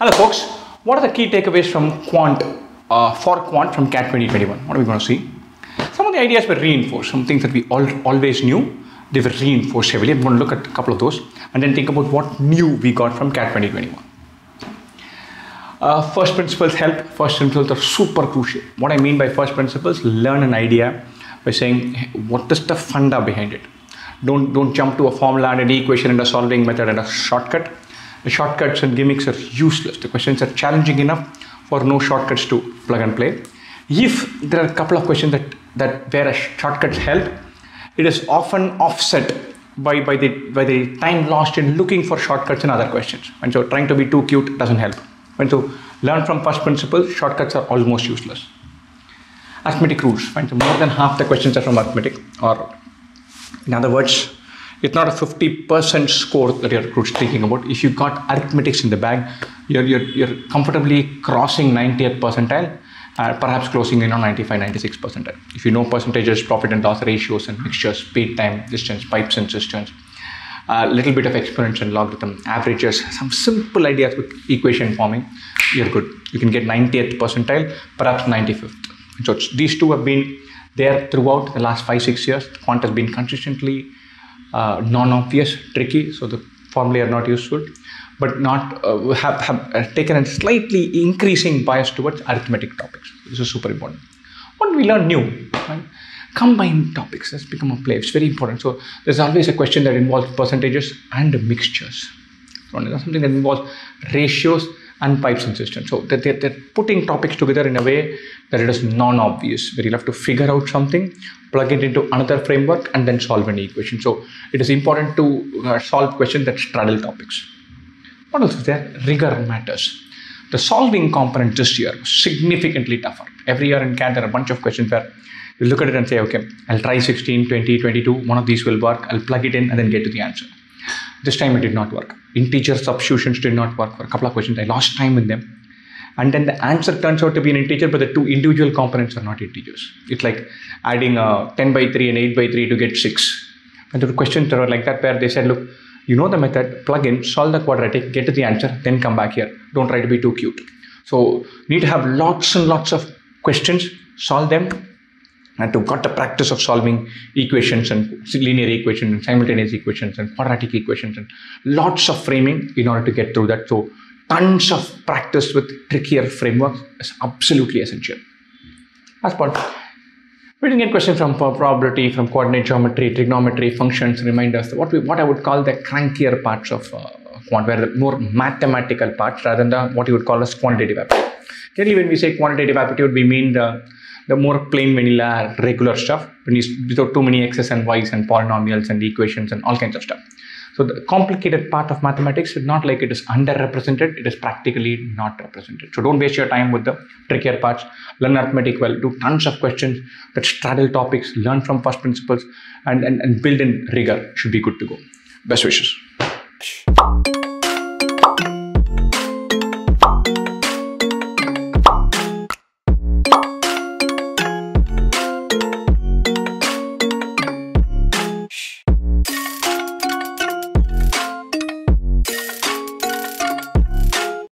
Hello, folks. What are the key takeaways from Quant uh, for Quant from CAT 2021? What are we going to see? Some of the ideas were reinforced. Some things that we all, always knew, they were reinforced heavily. I'm going to look at a couple of those and then think about what new we got from CAT 2021. Uh, first principles help. First principles are super crucial. What I mean by first principles, learn an idea by saying what is the funda behind it. Don't don't jump to a formula and an equation and a solving method and a shortcut. The shortcuts and gimmicks are useless. The questions are challenging enough for no shortcuts to plug and play. If there are a couple of questions that that where a shortcuts help, it is often offset by, by the by the time lost in looking for shortcuts in other questions. And so trying to be too cute doesn't help. And so learn from first principles, shortcuts are almost useless. Arithmetic rules. Right? So more than half the questions are from arithmetic, or in other words, it's not a 50% score that you're thinking about. If you got arithmetics in the bag, you're, you're, you're comfortably crossing 90th percentile, uh, perhaps closing in on 95, 96 percentile. If you know percentages, profit and loss ratios and mixtures, speed, time, distance, pipes and cisterns, a little bit of exponential and logarithm, averages, some simple ideas with equation forming, you're good. You can get 90th percentile, perhaps 95th. So these two have been there throughout the last five, six years. Quant has been consistently uh, non-obvious, tricky, so the formulae are not useful, but not uh, have, have taken a slightly increasing bias towards arithmetic topics. This is super important. What we learn new? Right? combine topics that's become a play it's very important so there's always a question that involves percentages and mixtures so something that involves ratios and pipes and cisterns so that they're, they're putting topics together in a way that it is non-obvious. Where you'll have to figure out something plug it into another framework and then solve an equation. So it is important to uh, solve questions that straddle topics. What else is there? Rigor matters. The solving component this year was significantly tougher. Every year in CAT there are a bunch of questions where you look at it and say, okay, I'll try 16, 20, 22, one of these will work, I'll plug it in and then get to the answer. This time it did not work. Integer substitutions did not work for a couple of questions. I lost time in them. And then the answer turns out to be an integer, but the two individual components are not integers. It's like adding a 10 by 3 and 8 by 3 to get 6. And there were questions that were like that where they said, look, you know the method, plug in, solve the quadratic, get to the answer, then come back here. Don't try to be too cute. So you need to have lots and lots of questions, solve them, and to got the practice of solving equations and linear equations and simultaneous equations and quadratic equations and lots of framing in order to get through that. So tons of practice with trickier frameworks is absolutely essential. Last part. We didn't get questions from probability, from coordinate geometry, trigonometry, functions, remainders, what we what I would call the crankier parts of uh, quant, where the more mathematical parts rather than the what you would call as quantitative aptitude. Generally, when we say quantitative aptitude, we mean the the more plain vanilla regular stuff when you without too many x's and y's and polynomials and equations and all kinds of stuff. So the complicated part of mathematics is not like it is underrepresented, it is practically not represented. So don't waste your time with the trickier parts. Learn arithmetic well, do tons of questions that straddle topics, learn from first principles and, and, and build in rigor should be good to go. Best wishes.